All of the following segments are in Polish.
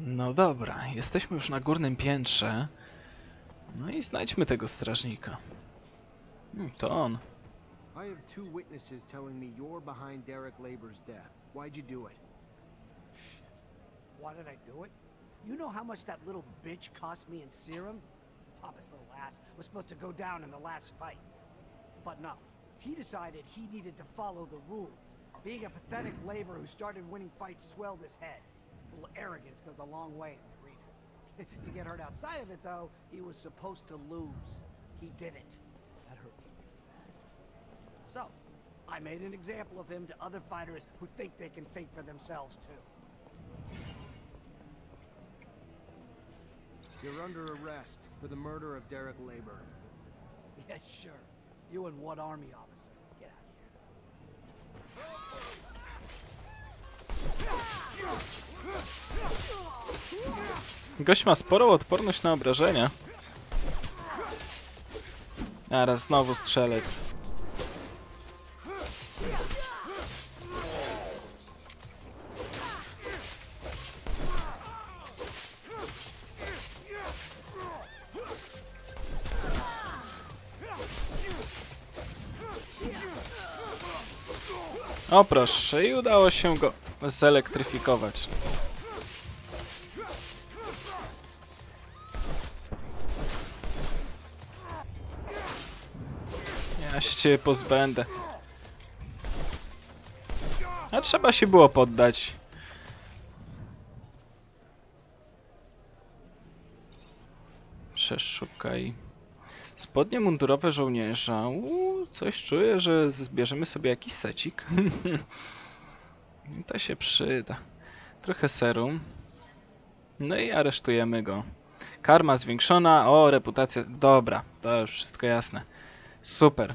No dobra, jesteśmy już na górnym piętrze. No i znajdźmy tego strażnika. Hmm, To on. I have two witnesses telling me you're behind Derek Labor's death. Why'd you do it? Shit. Why did I do it? You know how much that little bitch cost me in serum? Papa's little ass was supposed to go down in the last fight. But no. He decided he needed to follow the rules. Being a pathetic laborer who started winning fights swelled his head. Little arrogance goes a long way in the arena. you get hurt outside of it, though, he was supposed to lose. He didn't. That hurt me really bad. So, I made an example of him to other fighters who think they can think for themselves, too. You're under arrest for the murder of Derek Labor. Yeah, sure. You and what army officer? Get out of here. Gość ma sporą odporność na obrażenia. Teraz znowu strzelec. O proszę, i udało się go zelektryfikować. Ja się pozbędę. A trzeba się było poddać. Przeszukaj. Spodnie mundurowe żołnierza. Uuu, coś czuję, że zbierzemy sobie jakiś secik. to się przyda. Trochę serum. No i aresztujemy go. Karma zwiększona. O, reputacja. Dobra, to już wszystko jasne. Super.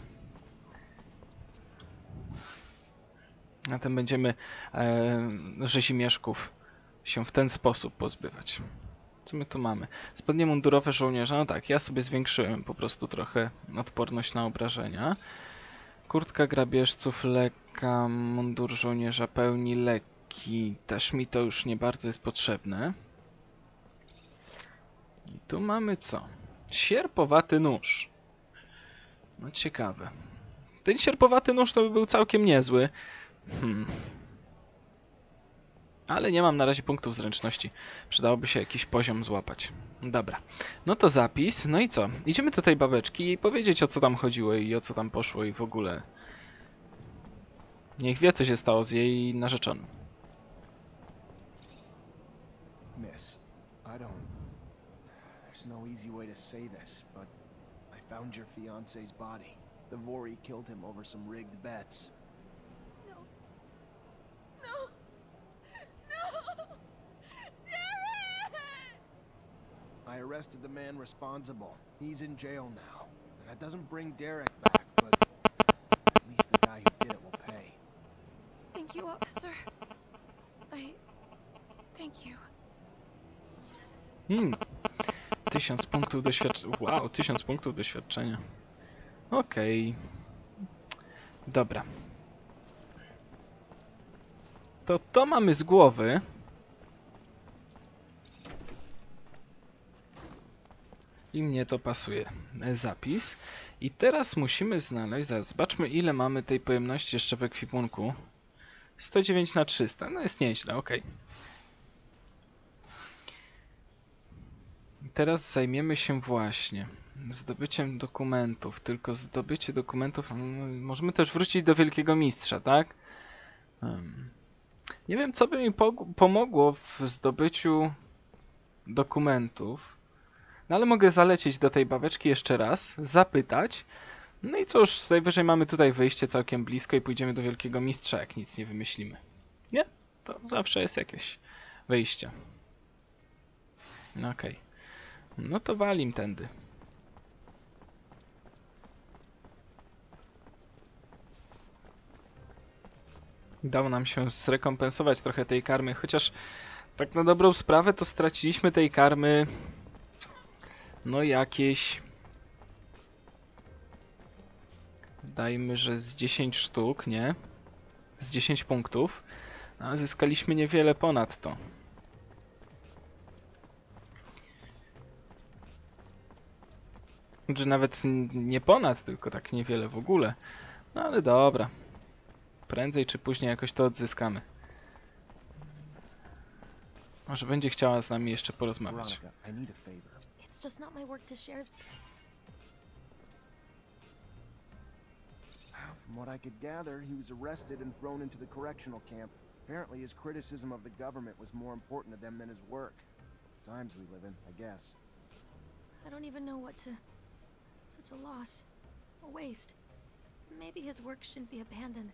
A tym będziemy e, rzezimieszków się w ten sposób pozbywać. Co my tu mamy? Spodnie mundurowe żołnierza. No tak, ja sobie zwiększyłem po prostu trochę odporność na obrażenia. Kurtka grabieżców lekka, mundur żołnierza pełni lekki. Też mi to już nie bardzo jest potrzebne. I tu mamy co? Sierpowaty nóż. No ciekawe. Ten sierpowaty nóż to by był całkiem niezły. Hmm. Ale nie mam na razie punktów zręczności. Przydałoby się jakiś poziom złapać. Dobra. No to zapis. No i co? Idziemy do tej babeczki i powiedzieć o co tam chodziło i o co tam poszło i w ogóle. Niech wie co się stało z jej narzeczonym. Miss, I don't. There's no easy way to say this, but found your fiance's body. The Vori killed him over some rigged bets. No. No. No. Derek! I arrested the man responsible. He's in jail now. And that doesn't bring Derek back, but at least the guy who did it will pay. Thank you, officer. I. Thank you. Hmm. Tysiąc punktów doświadczenia. Wow, tysiąc punktów doświadczenia. Okej. Dobra. To to mamy z głowy. I mnie to pasuje. Zapis. I teraz musimy znaleźć, zaraz zobaczmy ile mamy tej pojemności jeszcze w ekwipunku. 109 na 300, no jest nieźle, okej. Teraz zajmiemy się właśnie zdobyciem dokumentów. Tylko zdobycie dokumentów. mm, Możemy też wrócić do Wielkiego Mistrza, tak? Nie wiem, co by mi pomogło w zdobyciu dokumentów. No ale mogę zalecieć do tej babeczki jeszcze raz, zapytać. No i cóż, najwyżej mamy tutaj wyjście całkiem blisko i pójdziemy do Wielkiego Mistrza, jak nic nie wymyślimy. Nie? To zawsze jest jakieś wyjście. No okej. No to walim tędy. Udało nam się zrekompensować trochę tej karmy, chociaż tak na dobrą sprawę to straciliśmy tej karmy no jakieś dajmy, że z 10 sztuk, nie? Z 10 punktów, a zyskaliśmy niewiele ponad to. Znaczy nawet nie ponad, tylko tak niewiele w ogóle. No ale dobra. Prędzej czy później jakoś to odzyskamy. Może będzie chciała z nami jeszcze porozmawiać. From what I could gather, he was arrested and thrown into the correctional camp. Apparently, his criticism of the government was more important to them than his work. Times we live in, I guess. I don't even know what to. Such a loss. A waste. Maybe his work shouldn't be abandoned.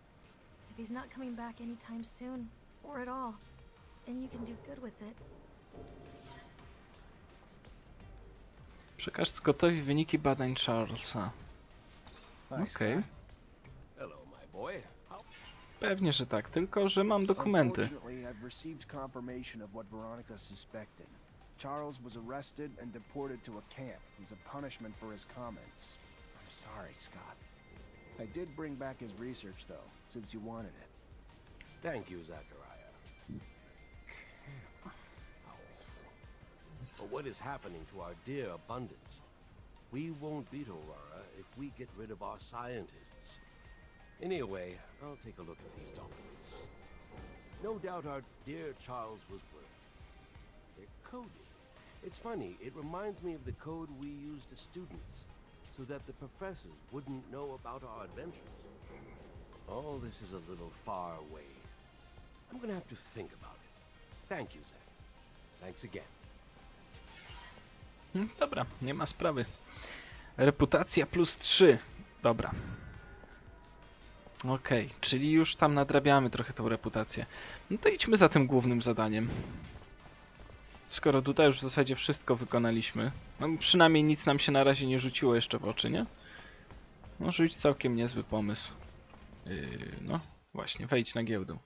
If he's not coming back anytime soon, or at all, and you can do good with it. Przekaż Scottowi wyniki badań Charlesa. Okej. How Pewnie, że tak, tylko że mam dokumenty. Unfortunately, I've received confirmation of what Veronica suspected. Charles was arrested and deported to a camp. as a punishment for his comments. I'm sorry, Scott. I did bring back his research, though, since you wanted it. Thank you, Zachariah. How awful. But what is happening to our dear abundance? We won't beat Aurora if we get rid of our scientists. Anyway, I'll take a look at these documents. No doubt our dear Charles was worried. Coded. It's funny, it reminds me of the code we used students, so that the professors wouldn't know about our adventures. All this is a little far away. I'm gonna have to think about it. Thank you, Zach. Thanks again. Hmm, Dobra, nie ma sprawy. Reputacja plus 3. Dobra. Okej, czyli już tam nadrabiamy trochę tą reputację. No to idźmy za tym głównym zadaniem. Skoro tutaj już w zasadzie wszystko wykonaliśmy, no przynajmniej nic nam się na razie nie rzuciło jeszcze w oczy, nie? Może być całkiem niezły pomysł. Yy, no, właśnie, wejdź na giełdę.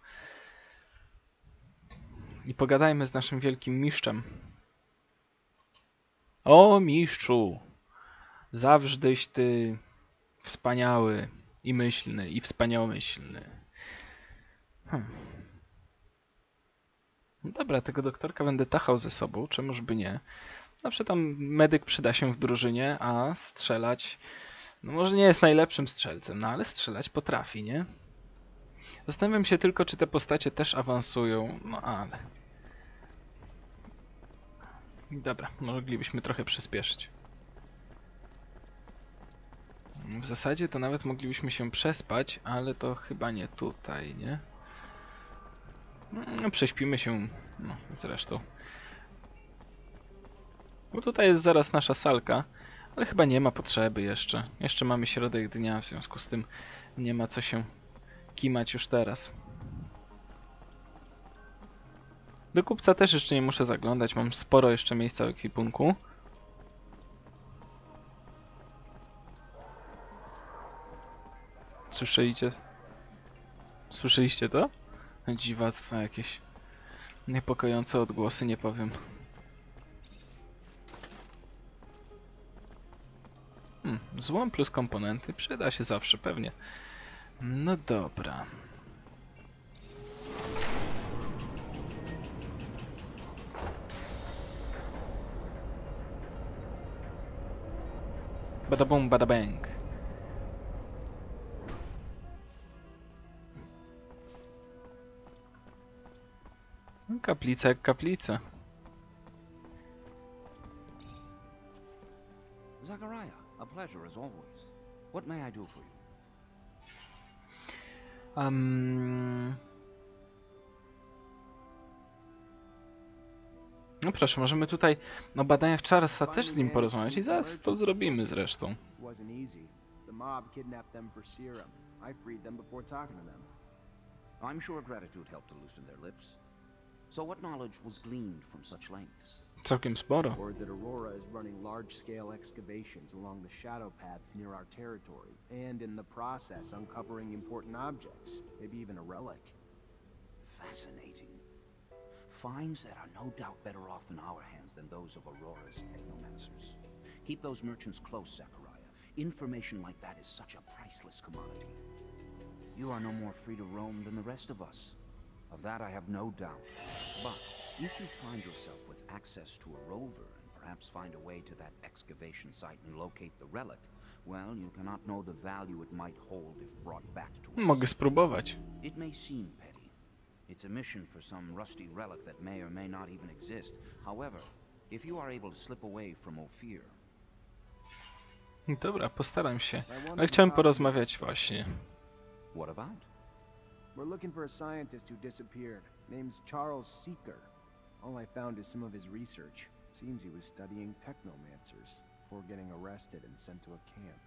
I pogadajmy z naszym wielkim mistrzem. O mistrzu, zawrzyś ty wspaniały i myślny i wspaniałomyślny. Hmm. Dobra, tego doktorka będę tachał ze sobą, czemuż by nie. Zawsze tam medyk przyda się w drużynie, a strzelać, no może nie jest najlepszym strzelcem, no ale strzelać potrafi, nie? Zastanawiam się tylko, czy te postacie też awansują, no ale... Dobra, moglibyśmy trochę przyspieszyć. W zasadzie to nawet moglibyśmy się przespać, ale to chyba nie tutaj, nie? No, prześpimy się, no zresztą. Bo tutaj jest zaraz nasza salka, ale chyba nie ma potrzeby jeszcze. Jeszcze mamy środek dnia, w związku z tym nie ma co się kimać już teraz. Do kupca też jeszcze nie muszę zaglądać, mam sporo jeszcze miejsca w ekwipunku. Słyszeliście? Słyszeliście to? Dziwactwa jakieś. Niepokojące odgłosy, nie powiem. Hmm, złom plus komponenty przyda się zawsze, pewnie. No dobra. Bada bum, Kaplica jak kaplica. Zachariah, a pleasure as always. What may I do for you? Um... No proszę, możemy tutaj o badaniach Charlesa też z nim porozmawiać i zaraz to zrobimy zresztą. The mob kidnapped them for serum. I freed them before talking to them. I'm sure gratitude helped to loosen their lips. So what knowledge was gleaned from such lengths? Całkiem sporo. Word that Aurora is running large-scale excavations along the shadow paths near our territory, and in the process uncovering important objects, maybe even a relic. Fascinating. Finds that are no doubt better off in our hands than those of Aurora's technomancers. Keep those merchants close, Zachariah. Information like that is such a priceless commodity. You are no more free to roam than the rest of us. Of that I have no doubt. But if you find yourself with access to a rover and perhaps find a way to that excavation site and locate the relic, well, you cannot know the value it might hold if brought back to us. Mogę spróbować. It may seem petty. It's a mission for some rusty relic that may or may not even exist. However, if you are able to slip away from Ophir, Dobra, postaram się. Ale chciałem talk to you porozmawiać właśnie. what about? We're looking for a scientist who disappeared. Name's Charles Seeker. All I found is some of his research. Seems he was studying technomancers before getting arrested and sent to a camp.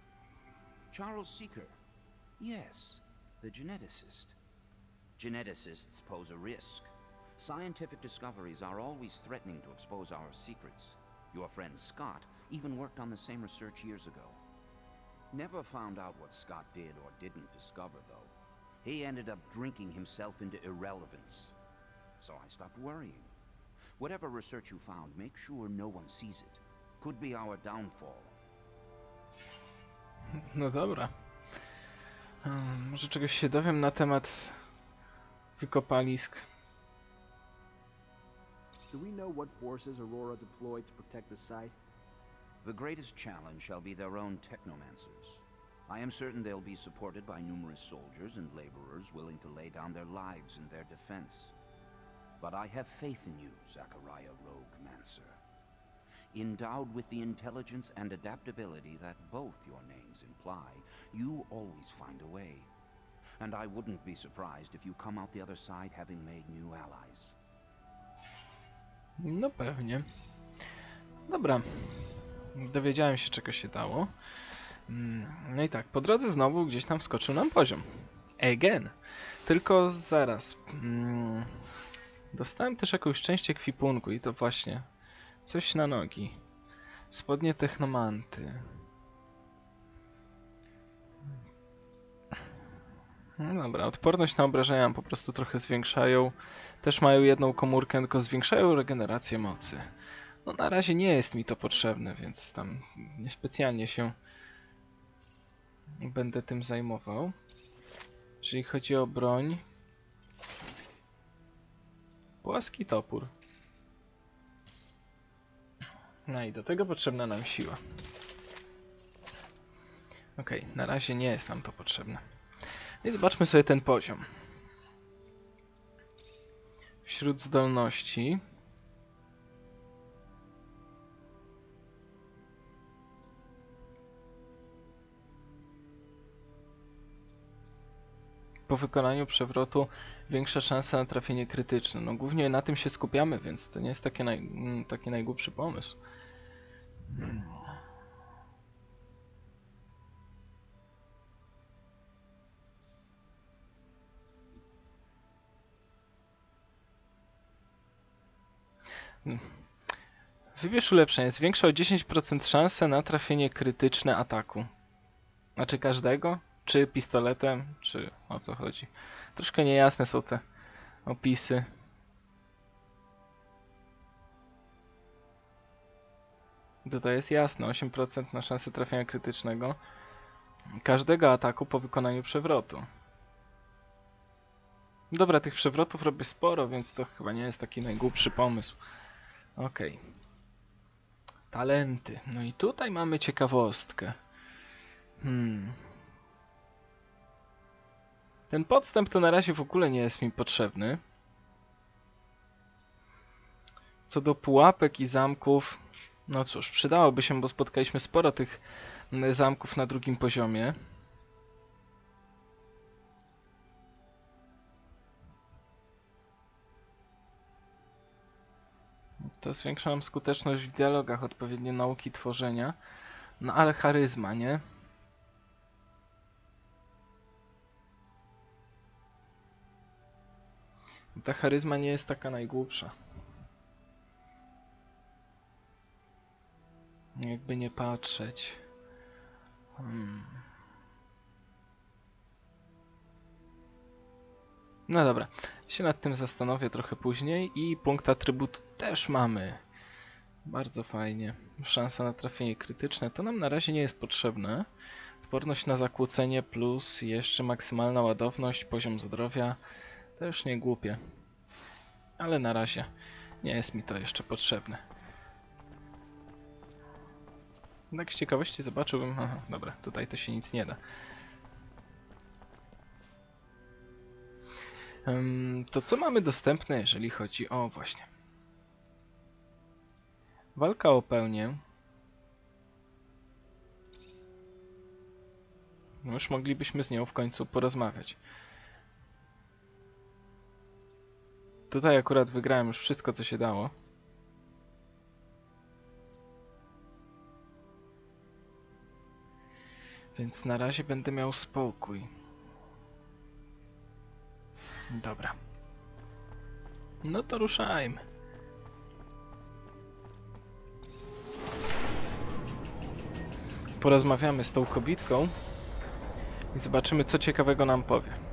Charles Seeker. Yes, the geneticist. Geneticists pose a risk. Scientific discoveries are always threatening to expose our secrets. Your friend Scott even worked on the same research years ago. Never found out what Scott did or didn't discover, though. He ended up drinking himself into irrelevance. So I stopped worrying. Whatever research you found, make sure no one sees it. Could be our downfall. No dobra. Um, może czegoś się dowiem na temat wykopalisk. Do we know what forces Aurora deployed to protect the site? The greatest challenge shall be their own technomancers. I am certain they'll be supported by numerous soldiers and laborers willing to lay down their lives in their defense. But I have faith in you, Zachariah Rogue Mancer. Endowed with the intelligence and adaptability that both your names imply, you always find a way. And I wouldn't be surprised if you come out the other side having made new allies. No pewnie. Dobra. Dowiedziałem się czego się dało. Mm, No i tak, po drodze znowu gdzieś tam wskoczył nam poziom. Again. Tylko zaraz. Mm, Dostałem też jakąś część ekwipunku i to właśnie coś na nogi. Spodnie technomanty. No dobra, odporność na obrażenia po prostu trochę zwiększają. Też mają jedną komórkę, tylko zwiększają regenerację mocy. No na razie nie jest mi to potrzebne, więc tam niespecjalnie się będę tym zajmował. Jeżeli chodzi o broń... Płaski topór. No i do tego potrzebna nam siła. Okej, na razie nie jest nam to potrzebne. I zobaczmy sobie ten poziom. Wśród zdolności. Po wykonaniu przewrotu większa szansa na trafienie krytyczne. No głównie na tym się skupiamy, więc to nie jest taki, naj, mm, taki najgłupszy pomysł. Wybierz ulepszenie. Zwiększa o 10% szansę na trafienie krytyczne ataku. Znaczy każdego? Czy pistoletem? Czy o co chodzi? Troszkę niejasne są te opisy. Tutaj jest jasne. 8% na szansę trafienia krytycznego każdego ataku po wykonaniu przewrotu. Dobra, tych przewrotów robię sporo, więc to chyba nie jest taki najgłupszy pomysł. Okej. Talenty. No i tutaj mamy ciekawostkę. Hmm. Ten podstęp to na razie w ogóle nie jest mi potrzebny. Co do pułapek i zamków, no cóż, przydałoby się, bo spotkaliśmy sporo tych mm, zamków na drugim poziomie. To zwiększa nam skuteczność w dialogach, odpowiednie nauki tworzenia. No ale charyzma, nie? Ta charyzma nie jest taka najgłupsza. Jakby nie patrzeć. Hmm. No dobra, się nad tym zastanowię trochę później i punkt atrybutu też mamy. Bardzo fajnie. Szansa na trafienie krytyczne to nam na razie nie jest potrzebne. Odporność na zakłócenie plus jeszcze maksymalna ładowność, poziom zdrowia. Już nie głupie. Ale na razie nie jest mi to jeszcze potrzebne. Tak z ciekawości zobaczyłbym... Aha, dobra, tutaj to się nic nie da. To co mamy dostępne, jeżeli chodzi o właśnie. Walka o pełnię. No Już moglibyśmy z nią w końcu porozmawiać. Tutaj akurat wygrałem już wszystko, co się dało. Więc na razie będę miał spokój. Dobra. No to ruszajmy. Porozmawiamy z tą kobitką i zobaczymy, co ciekawego nam powie.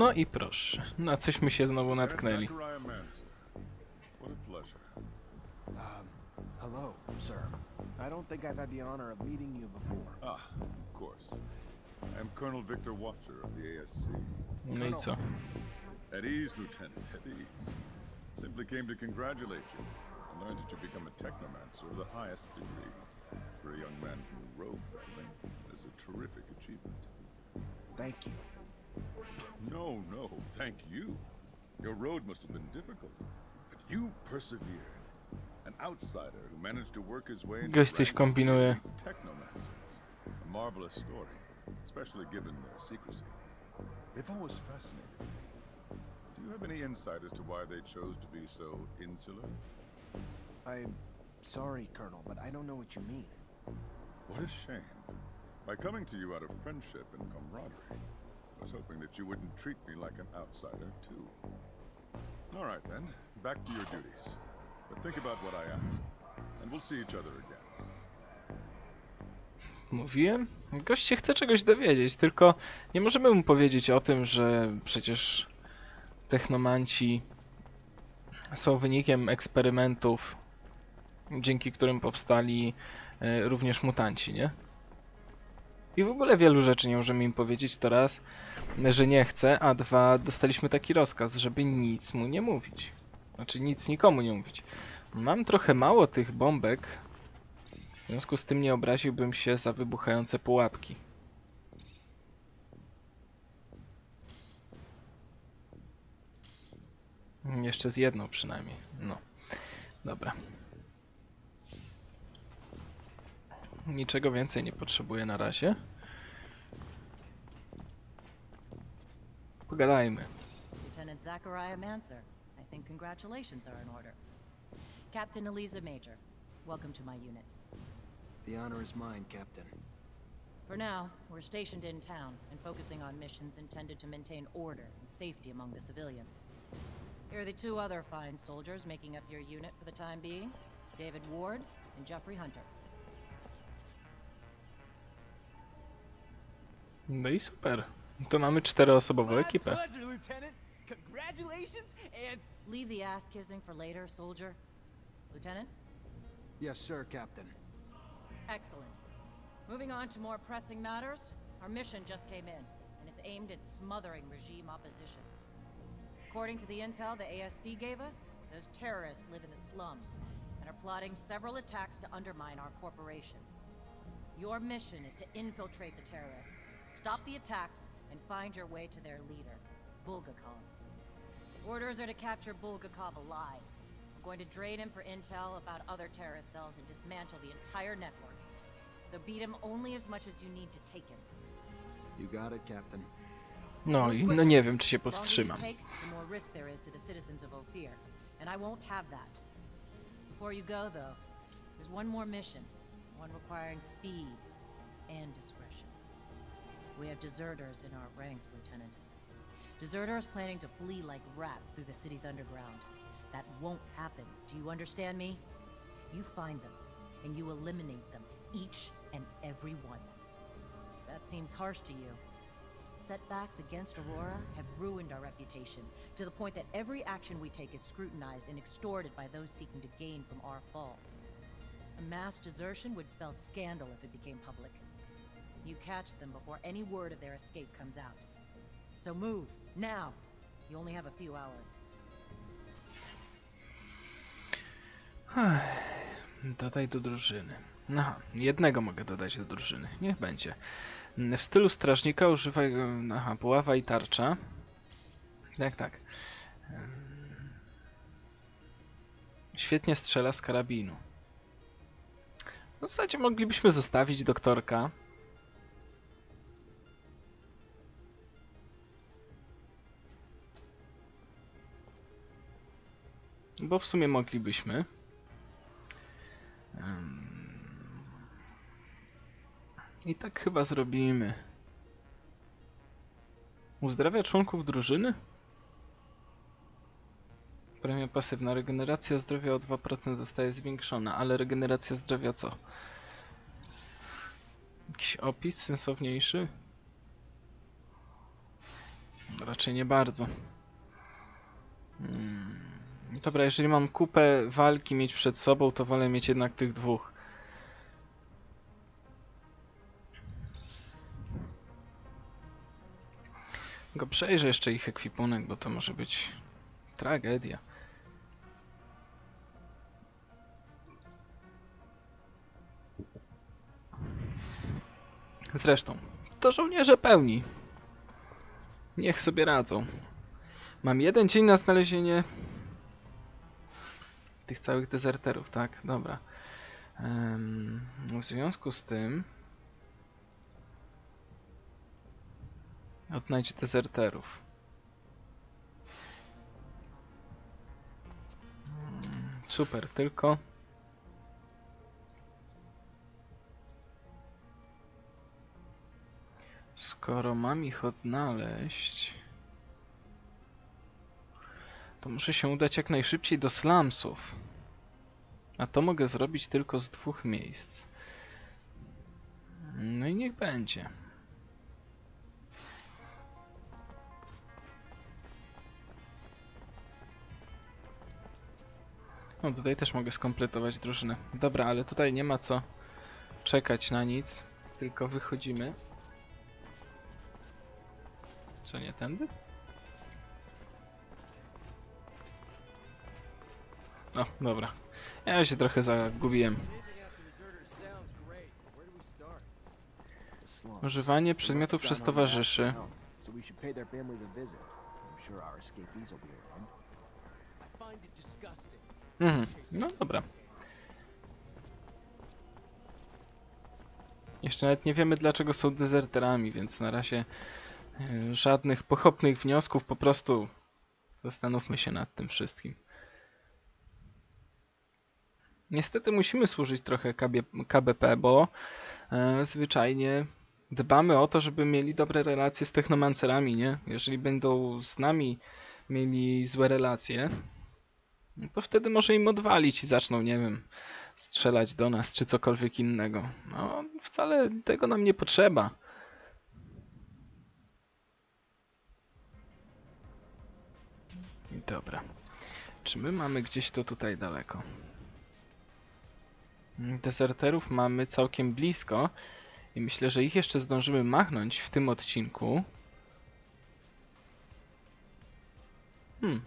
No i proszę, na cośmy się znowu natknęli. Zachariah Manson. What a pleasure. Um, hello, sir. I don't think I've had the honor of meeting you before. Ah, of course. I am Colonel Victor Watcher of the ASC. No i co? At ease, Lieutenant, at ease. Simply came to congratulate you. I learned that you become a technomancer of the highest degree. For a young man from the Rogue family, that's a terrific achievement. Thank you. No, no, thank you. Your road must have been difficult, but you persevered. An outsider who managed to work his way into Gość coś ranks kombinuje. technomancers. A marvelous story, especially given their secrecy. They've always fascinated me. Do you have any insight as to why they chose to be so insular? I'm sorry, Colonel, but I don't know what you mean. What a shame. By coming to you out of friendship and camaraderie, Was hoping that you wouldn't treat me like an outsider, too. All right, then. Back to your duties. But think about what I asked, and we'll see each other again. Mówiłem? Gość się chce czegoś dowiedzieć, tylko nie możemy mu powiedzieć o tym, że przecież technomanci są wynikiem eksperymentów, dzięki którym powstali e, również mutanci, nie? I w ogóle wielu rzeczy nie możemy im powiedzieć, to raz, że nie chce, a dwa, dostaliśmy taki rozkaz, żeby nic mu nie mówić. Znaczy nic nikomu nie mówić. Mam trochę mało tych bombek, w związku z tym nie obraziłbym się za wybuchające pułapki. Jeszcze z jedną przynajmniej. No. Dobra. Niczego więcej nie potrzebuję na razie. Pogadajmy. Lieutenant Zachariah Manser. I think congratulations are in order. Captain Eliza Major, welcome to my unit. The honor is mine, Captain. For now, we're stationed in town and focusing on missions intended to maintain order and safety among the civilians. Here are the two other fine soldiers making up your unit for the time being David Ward and Jeffrey Hunter. No i super. To mamy czteroosobową My ekipę. pleasure, Lieutenant. Congratulations and Leave the ass kissing for later, soldier. Lieutenant? Yes, sir, Captain. Excellent. Moving on to more pressing matters, our mission just came in, and it's aimed at smothering regime opposition. According to the intel the ASC gave us, those terrorists live in the slums and are plotting several attacks to undermine our corporation. Your mission is to infiltrate the terrorists, stop the attacks, and find your way to their leader, Bulgakov. Orders are to capture Bulgakov alive. We're going to drain him for intel about other terrorist cells and dismantle the entire network. So beat him only as much as you need to take him. You got it, Captain. No i no nie wiem, czy się The longer you powstrzymam. take, the more risk there is to the citizens of Ophir, and I won't have that. Before you go, though, there's one more mission, one requiring speed and discretion. We have deserters in our ranks, Lieutenant. Deserters planning to flee like rats through the city's underground. That won't happen. Do you understand me? You find them, and you eliminate them, each and every one. That seems harsh to you. Setbacks against Aurora have ruined our reputation, to the point that every action we take is scrutinized and extorted by those seeking to gain from our fall. A mass desertion would spell scandal if it became public. You catch them before any word of their escape comes out. So move, now! You only have a few hours. Dodaj do drużyny. Aha, jednego mogę dodać do drużyny. Niech będzie. W stylu strażnika używaj aha, buława i tarcza. Tak, tak. Świetnie strzela z karabinu. W zasadzie moglibyśmy zostawić doktorka. Bo w sumie moglibyśmy. I tak chyba zrobimy. Uzdrawia członków drużyny? Premia pasywna. Regeneracja zdrowia o 2% zostaje zwiększona, ale regeneracja zdrowia co? Jakiś opis sensowniejszy? Raczej nie bardzo. Hmm. Dobra, jeżeli mam kupę walki mieć przed sobą, to wolę mieć jednak tych dwóch. Go przejrzę jeszcze ich ekwipunek, bo to może być tragedia. Zresztą, to żołnierze pełni. Niech sobie radzą. Mam jeden dzień na znalezienie tych całych dezerterów, tak? Dobra. W związku z tym odnajdź dezerterów. Mm, Super, tylko skoro mam ich odnaleźć to muszę się udać jak najszybciej do slumsów. A to mogę zrobić tylko z dwóch miejsc. No i niech będzie. No tutaj też mogę skompletować drużynę. Dobra, ale tutaj nie ma co czekać na nic, tylko wychodzimy. Co nie tędy? O, dobra. Ja się trochę zagubiłem. Używanie przedmiotów przez towarzyszy. Mhm, no dobra. Jeszcze nawet nie wiemy dlaczego są dezerterami, więc na razie e, żadnych pochopnych wniosków, po prostu zastanówmy się nad tym wszystkim. Niestety musimy służyć trochę KB, KBP, bo e, zwyczajnie dbamy o to, żeby mieli dobre relacje z technomancerami, nie? Jeżeli będą z nami mieli złe relacje, no to wtedy może im odwalić i zaczną, nie wiem, strzelać do nas czy cokolwiek innego. No, wcale tego nam nie potrzeba. Dobra. Czy my mamy gdzieś to tutaj daleko? Dezerterów mamy całkiem blisko i myślę, że ich jeszcze zdążymy machnąć w tym odcinku. Hmm.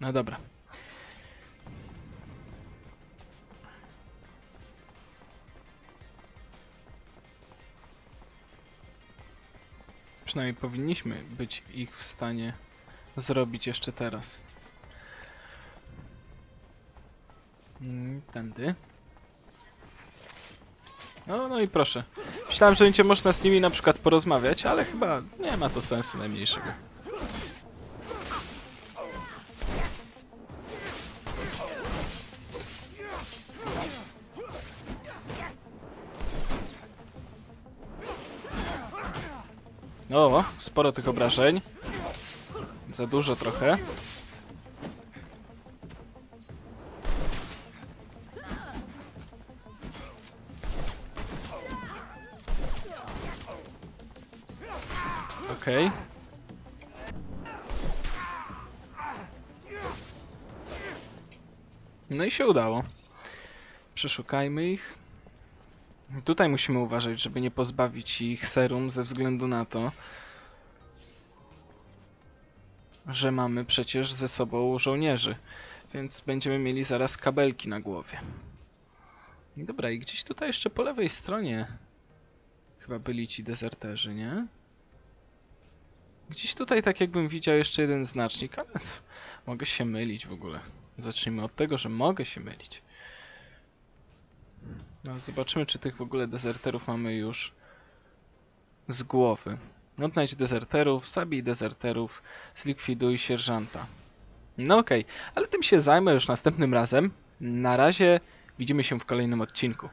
No dobra. Przynajmniej powinniśmy być ich w stanie zrobić jeszcze teraz. Tędy. No, no i proszę. Myślałem, że będzie można z nimi na przykład porozmawiać, ale chyba nie ma to sensu najmniejszego. O, sporo tych obrażeń. Za dużo trochę. Okej. No i się udało. Przeszukajmy ich. Tutaj musimy uważać, żeby nie pozbawić ich serum ze względu na to, że mamy przecież ze sobą żołnierzy, więc będziemy mieli zaraz kabelki na głowie. Dobra, i gdzieś tutaj jeszcze po lewej stronie chyba byli ci dezerterzy, nie? Gdzieś tutaj tak jakbym widział jeszcze jeden znacznik, ale mogę się mylić w ogóle. Zacznijmy od tego, że mogę się mylić. No, zobaczymy, czy tych w ogóle dezerterów mamy już z głowy. Odnajdź dezerterów, zabij dezerterów, zlikwiduj sierżanta. No okej, ale tym się zajmę już następnym razem. Na razie widzimy się w kolejnym odcinku.